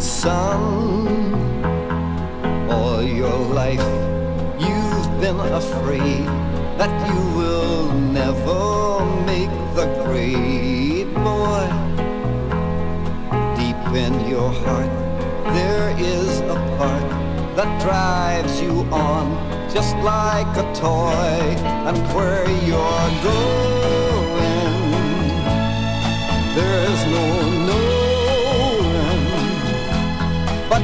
son. All your life you've been afraid that you will never make the grade, boy. Deep in your heart, there is a part that drives you on just like a toy, and where you're going,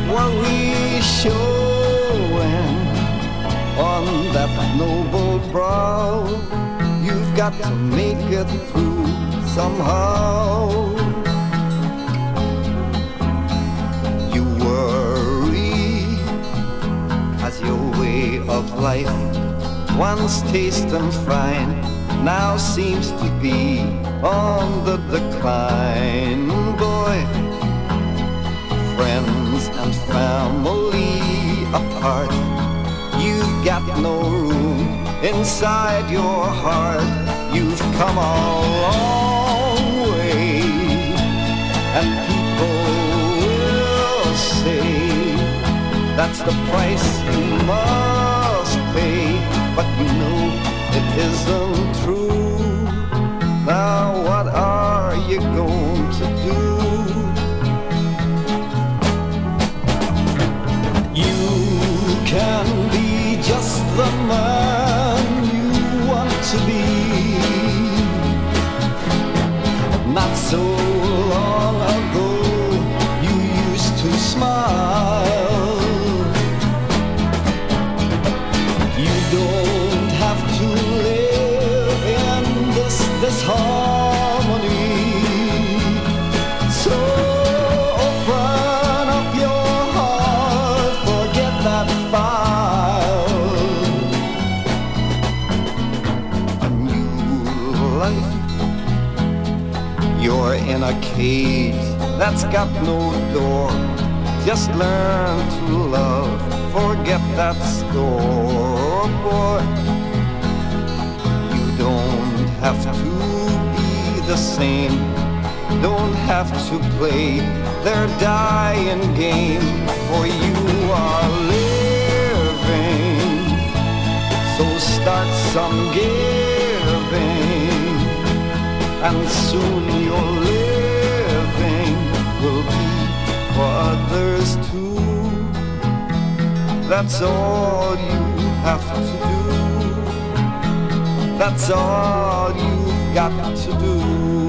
What we showing on that noble brow, you've got to make it through somehow. You worry, cause your way of life, once tasting fine, now seems to be on the decline. And family apart, you've got no room inside your heart. You've come a long way, and people will say that's the price you must pay. But you know it isn't true. A new life. You're in a cage that's got no door. Just learn to love, forget that store, boy. You don't have to be the same, don't have to play their dying game, for you are living. So start some giving, and soon your living will be for others too. That's all you have to do. That's all you've got to do.